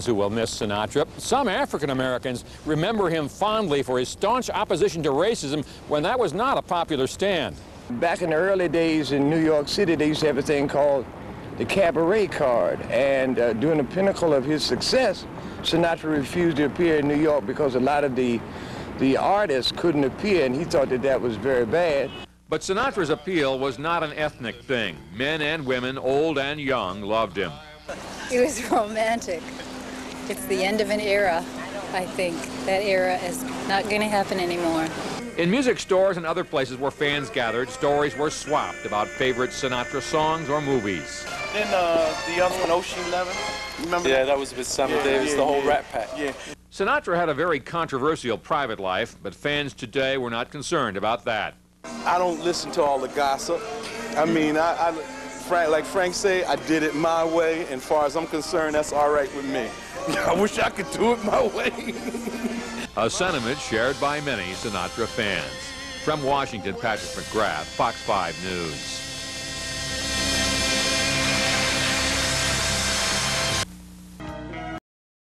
who will miss Sinatra. Some African Americans remember him fondly for his staunch opposition to racism when that was not a popular stand. Back in the early days in New York City, they used to have a thing called the cabaret card. And uh, during the pinnacle of his success, Sinatra refused to appear in New York because a lot of the, the artists couldn't appear, and he thought that that was very bad. But Sinatra's appeal was not an ethnic thing. Men and women, old and young, loved him. He was romantic. It's the end of an era, I think. That era is not going to happen anymore. In music stores and other places where fans gathered, stories were swapped about favorite Sinatra songs or movies. Then uh, the other one, Ocean Eleven. Remember? Yeah, that was with Sammy Yeah, Davis, yeah, the whole yeah. Rat Pack. Yeah. Sinatra had a very controversial private life, but fans today were not concerned about that. I don't listen to all the gossip. I mean, I, I Frank, like Frank say, I did it my way, and far as I'm concerned, that's all right with me. I wish I could do it my way. A sentiment shared by many Sinatra fans. From Washington, Patrick McGrath, Fox 5 News.